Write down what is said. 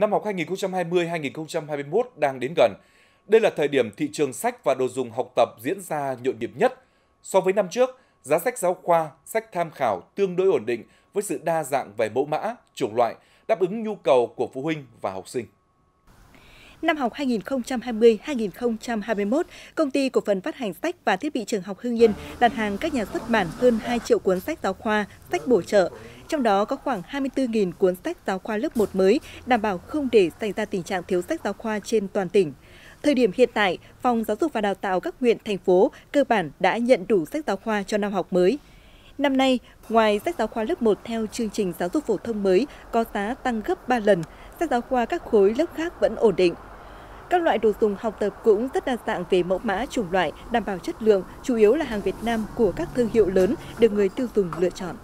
Năm học 2020-2021 đang đến gần. Đây là thời điểm thị trường sách và đồ dùng học tập diễn ra nhộn nhịp nhất. So với năm trước, giá sách giáo khoa, sách tham khảo tương đối ổn định với sự đa dạng về mẫu mã, chủng loại, đáp ứng nhu cầu của phụ huynh và học sinh. Năm học 2020-2021, công ty cổ phần phát hành sách và thiết bị trường học Hưng Yên đặt hàng các nhà xuất bản hơn 2 triệu cuốn sách giáo khoa, sách bổ trợ. Trong đó có khoảng 24.000 cuốn sách giáo khoa lớp 1 mới, đảm bảo không để xảy ra tình trạng thiếu sách giáo khoa trên toàn tỉnh. Thời điểm hiện tại, Phòng Giáo dục và Đào tạo các huyện, thành phố cơ bản đã nhận đủ sách giáo khoa cho năm học mới. Năm nay, ngoài sách giáo khoa lớp 1 theo chương trình giáo dục phổ thông mới có giá tăng gấp 3 lần, sách giáo khoa các khối lớp khác vẫn ổn định. Các loại đồ dùng học tập cũng rất đa dạng về mẫu mã, chủng loại, đảm bảo chất lượng, chủ yếu là hàng Việt Nam của các thương hiệu lớn được người tiêu dùng lựa chọn.